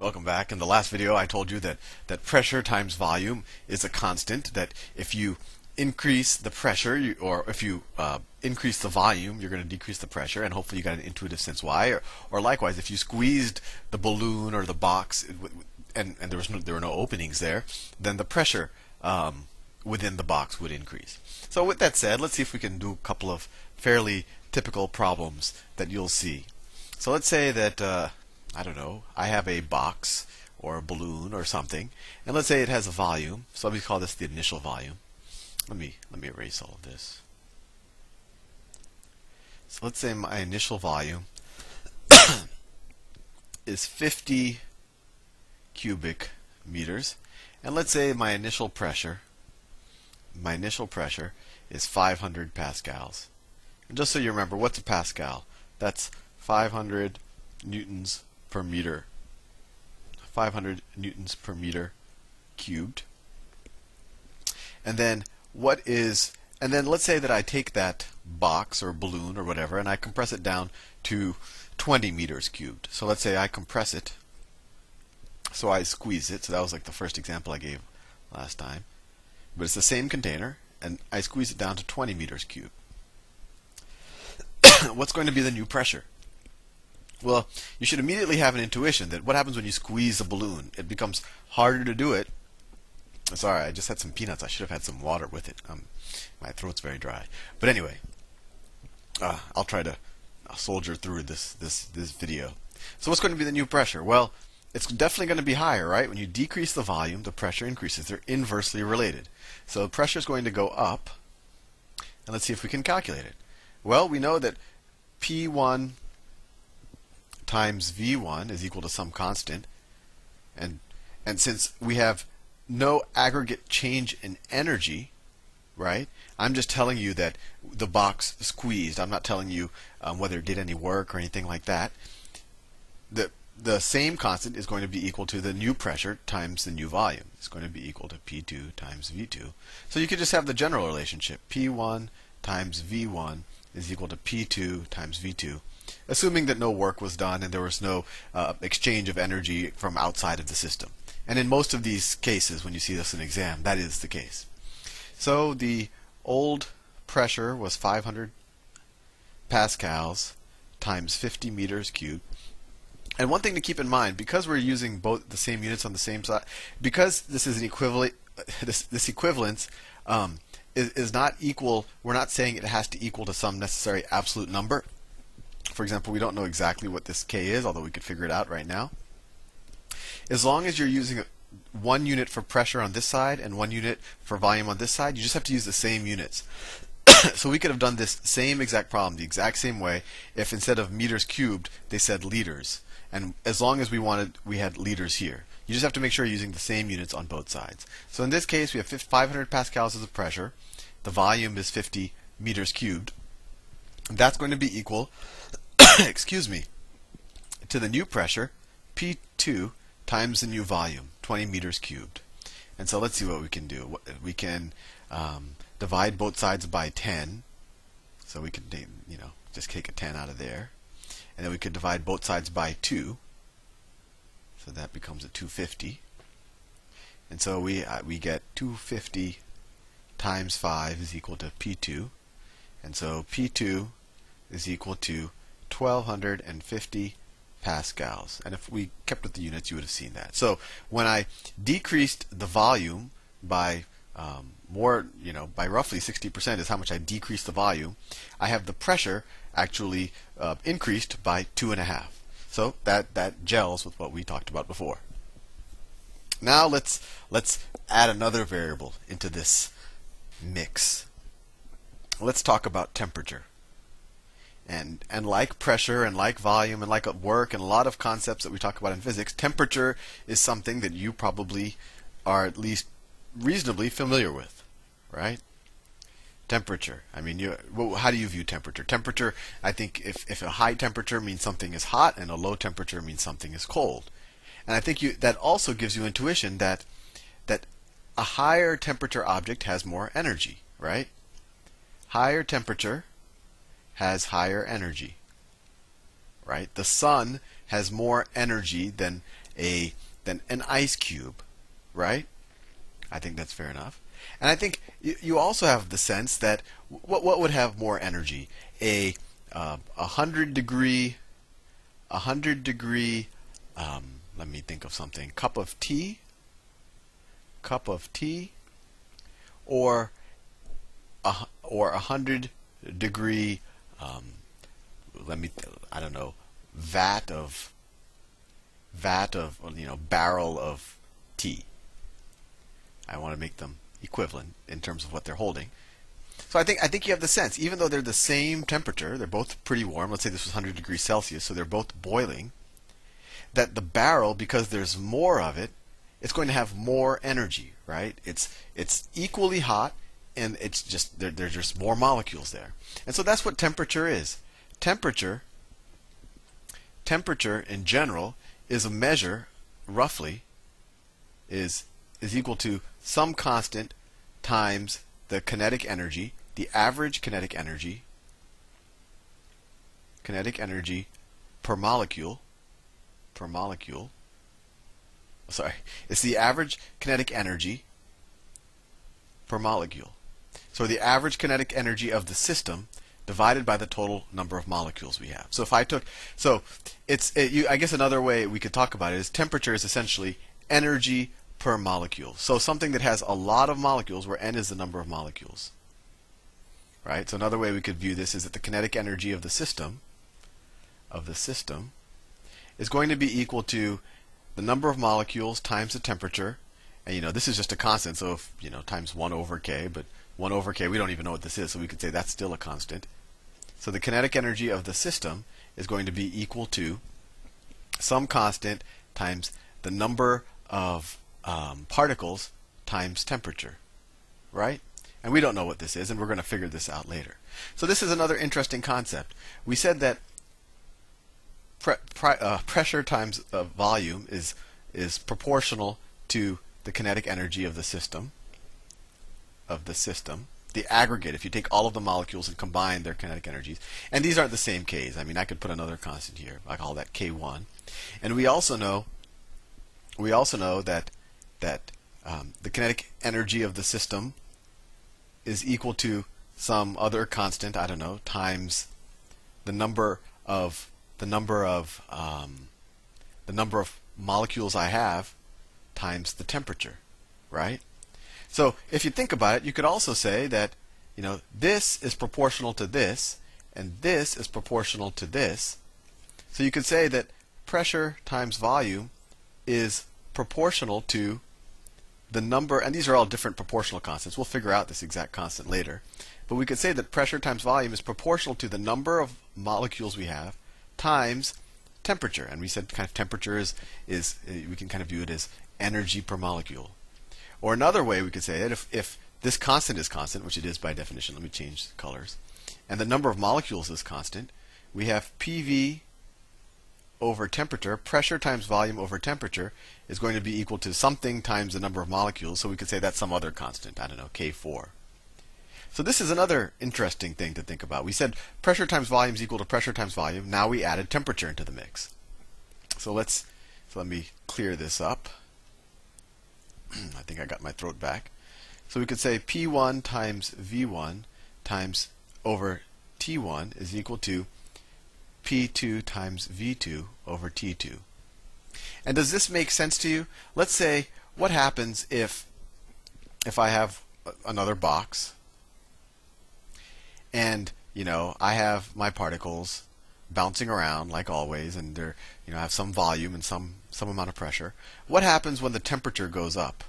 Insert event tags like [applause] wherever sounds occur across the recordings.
Welcome back. In the last video, I told you that, that pressure times volume is a constant, that if you increase the pressure, you, or if you uh, increase the volume, you're going to decrease the pressure, and hopefully you got an intuitive sense why. Or, or likewise, if you squeezed the balloon or the box, and, and there, was no, there were no openings there, then the pressure um, within the box would increase. So with that said, let's see if we can do a couple of fairly typical problems that you'll see. So let's say that, uh, I don't know, I have a box or a balloon or something, and let's say it has a volume. So let me call this the initial volume. Let me let me erase all of this. So let's say my initial volume [coughs] is 50 cubic meters, and let's say my initial pressure my initial pressure is 500 pascals. And just so you remember, what's a pascal? That's 500 newtons per meter. 500 newtons per meter cubed. And then what is and then let's say that I take that box or balloon or whatever and I compress it down to 20 meters cubed. So let's say I compress it. So I squeeze it. So that was like the first example I gave last time. But it's the same container and I squeeze it down to 20 meters cubed. [coughs] What's going to be the new pressure? Well, you should immediately have an intuition that what happens when you squeeze a balloon? It becomes harder to do it. Sorry, I just had some peanuts. I should have had some water with it. Um, my throat's very dry. But anyway, uh, I'll try to soldier through this this this video. So what's going to be the new pressure? Well, it's definitely going to be higher, right? When you decrease the volume, the pressure increases. They're inversely related. So the pressure is going to go up. And let's see if we can calculate it. Well, we know that P1 times V1 is equal to some constant. And, and since we have no aggregate change in energy, right? I'm just telling you that the box squeezed. I'm not telling you um, whether it did any work or anything like that. The the same constant is going to be equal to the new pressure times the new volume. It's going to be equal to P2 times V2. So you could just have the general relationship. P1 times V1 is equal to P2 times V2, assuming that no work was done and there was no uh, exchange of energy from outside of the system. And in most of these cases, when you see this in exam, that is the case. So the old pressure was 500 pascals times 50 meters cubed. And one thing to keep in mind, because we're using both the same units on the same side, because this is an equivalent, [laughs] this, this equivalence um, is, is not equal. We're not saying it has to equal to some necessary absolute number. For example, we don't know exactly what this k is, although we could figure it out right now. As long as you're using one unit for pressure on this side and one unit for volume on this side, you just have to use the same units. [coughs] so we could have done this same exact problem the exact same way if instead of meters cubed they said liters. And as long as we wanted we had liters here. You just have to make sure you're using the same units on both sides. So in this case we have 500 pascals as pressure. The volume is 50 meters cubed. That's going to be equal [coughs] excuse me. To the new pressure P2 times the new volume 20 meters cubed. And so let's see what we can do. We can um, divide both sides by 10 so we can you know just take a 10 out of there. And then we could divide both sides by 2 so that becomes a 250 and so we uh, we get 250 times 5 is equal to P2 and so P2 is equal to 1250 pascals and if we kept with the units you would have seen that so when I decreased the volume by um, more, you know, by roughly 60% is how much I decreased the volume. I have the pressure actually uh, increased by two and a half. So that that gels with what we talked about before. Now let's let's add another variable into this mix. Let's talk about temperature. And and like pressure and like volume and like work and a lot of concepts that we talk about in physics, temperature is something that you probably are at least reasonably familiar with, right? Temperature. I mean, you, well, how do you view temperature? Temperature, I think, if, if a high temperature means something is hot and a low temperature means something is cold, and I think you, that also gives you intuition that that a higher temperature object has more energy, right? Higher temperature has higher energy, right? The sun has more energy than a than an ice cube, right? I think that's fair enough. And I think you also have the sense that what what would have more energy? A uh, a hundred degree, a hundred degree. Um, let me think of something. Cup of tea. Cup of tea, or a or a hundred degree. Um, let me. I don't know. Vat of. Vat of you know barrel of tea. I want to make them equivalent in terms of what they're holding. So I think I think you have the sense, even though they're the same temperature, they're both pretty warm. Let's say this was 100 degrees Celsius, so they're both boiling. That the barrel, because there's more of it, it's going to have more energy, right? It's it's equally hot, and it's just there, there's just more molecules there. And so that's what temperature is. Temperature, temperature in general is a measure, roughly, is is equal to some constant times the kinetic energy, the average kinetic energy, kinetic energy per molecule, per molecule. Sorry, it's the average kinetic energy per molecule. So the average kinetic energy of the system divided by the total number of molecules we have. So if I took, so it's, it, you, I guess another way we could talk about it is temperature is essentially energy per molecule. So something that has a lot of molecules, where n is the number of molecules. Right? So another way we could view this is that the kinetic energy of the system of the system is going to be equal to the number of molecules times the temperature. And you know, this is just a constant, so if you know times 1 over k, but 1 over k, we don't even know what this is, so we could say that's still a constant. So the kinetic energy of the system is going to be equal to some constant times the number of um, particles times temperature, right? And we don't know what this is, and we're going to figure this out later. So this is another interesting concept. We said that pre pre uh, pressure times uh, volume is is proportional to the kinetic energy of the system. Of the system, the aggregate. If you take all of the molecules and combine their kinetic energies, and these aren't the same k's. I mean, I could put another constant here. I call that k1. And we also know we also know that that um, the kinetic energy of the system is equal to some other constant, I don't know, times the number of the number of um, the number of molecules I have times the temperature, right? So if you think about it, you could also say that you know this is proportional to this, and this is proportional to this. So you could say that pressure times volume is proportional to the number, and these are all different proportional constants. We'll figure out this exact constant later. But we could say that pressure times volume is proportional to the number of molecules we have times temperature. And we said kind of temperature is, is uh, we can kind of view it as energy per molecule. Or another way we could say it, if, if this constant is constant, which it is by definition, let me change the colors, and the number of molecules is constant, we have PV over temperature, pressure times volume over temperature, is going to be equal to something times the number of molecules. So we could say that's some other constant. I don't know, K4. So this is another interesting thing to think about. We said pressure times volume is equal to pressure times volume. Now we added temperature into the mix. So let's so let me clear this up. [clears throat] I think I got my throat back. So we could say P1 times V1 times over T1 is equal to P2 times V2 over T2. And does this make sense to you? Let's say, what happens if if I have another box and you know I have my particles bouncing around like always and they're you know have some volume and some some amount of pressure. What happens when the temperature goes up?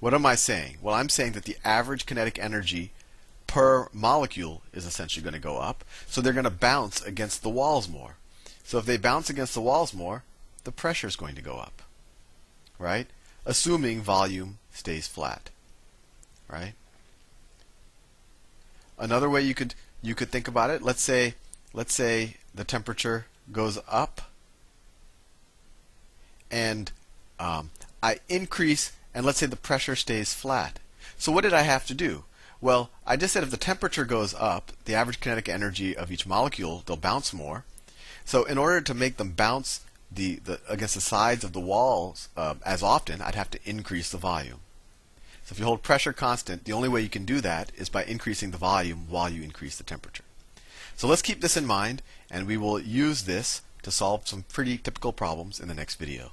What am I saying? Well, I'm saying that the average kinetic energy per molecule is essentially going to go up. So they're going to bounce against the walls more. So if they bounce against the walls more, the pressure is going to go up. Right? Assuming volume stays flat. Right? Another way you could you could think about it, let's say let's say the temperature goes up and um, I increase and let's say the pressure stays flat. So what did I have to do? Well, I just said if the temperature goes up, the average kinetic energy of each molecule, they'll bounce more. So in order to make them bounce the, the against the sides of the walls uh, as often, I'd have to increase the volume. So if you hold pressure constant, the only way you can do that is by increasing the volume while you increase the temperature. So let's keep this in mind, and we will use this to solve some pretty typical problems in the next video.